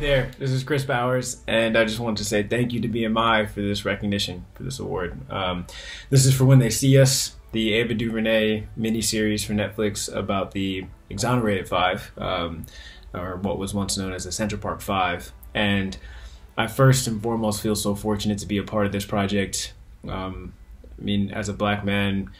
There, this is Kris Bowers, and I just wanted to say thank you to BMI for this recognition, for this award. Um, this is for When They See Us, the Ava DuVernay miniseries for Netflix about the Exonerated Five, um, or what was once known as the Central Park Five. And I first and foremost feel so fortunate to be a part of this project. Um, I mean, as a black man,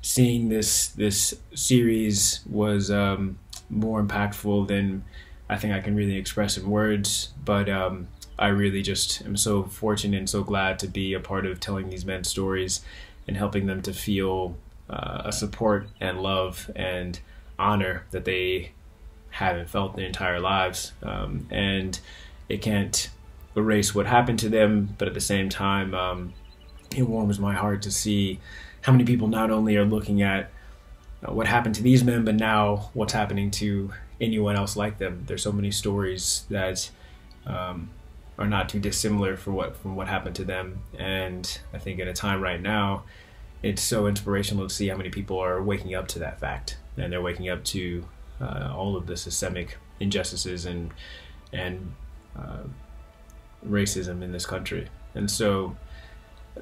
seeing this this series was um, more impactful than I think I can really express in words. But um, I really just am so fortunate and so glad to be a part of telling these men's stories and helping them to feel uh, a support and love and honor that they haven't felt their entire lives. Um, and it can't erase what happened to them, but at the same time, um, it warms my heart to see how many people not only are looking at uh, what happened to these men, but now what's happening to anyone else like them. There's so many stories that um, are not too dissimilar for what from what happened to them, and I think at a time right now, it's so inspirational to see how many people are waking up to that fact, and they're waking up to uh, all of the systemic injustices and and uh, racism in this country. And so,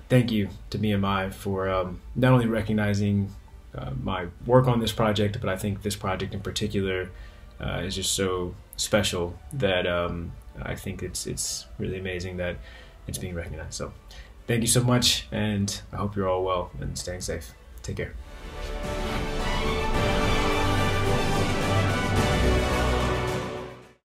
thank you to BMI for um, not only recognizing uh, my work on this project, but I think this project in particular uh, is just so special that um, I think it's it's really amazing that it's being recognized. So, thank you so much, and I hope you're all well and staying safe. Take care.